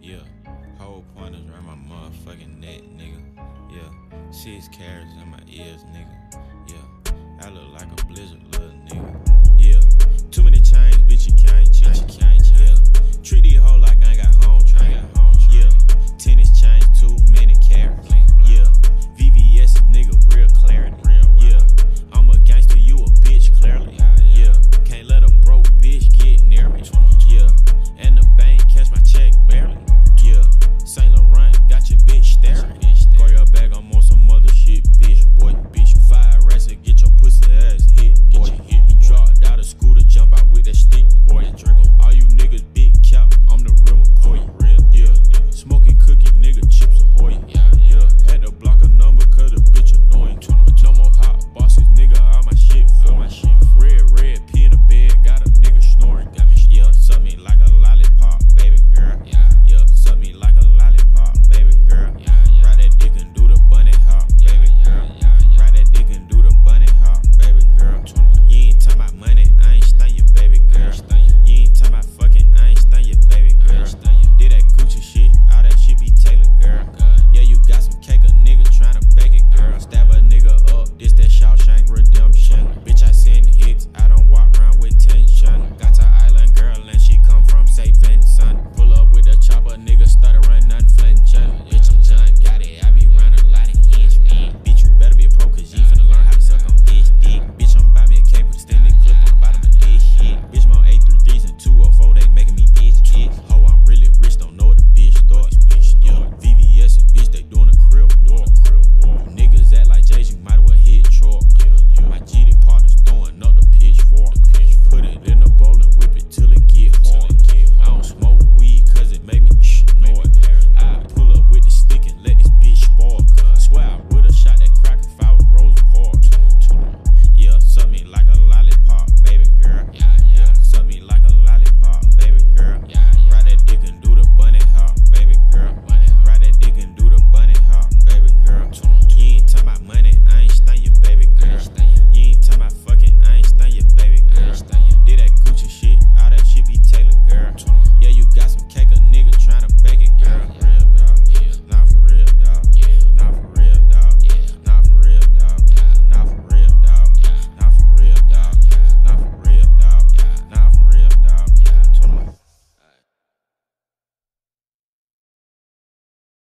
Yeah, whole point is around my motherfucking neck, nigga. Yeah, six karats in my ears, nigga. Yeah, I look like a blizzard, little nigga.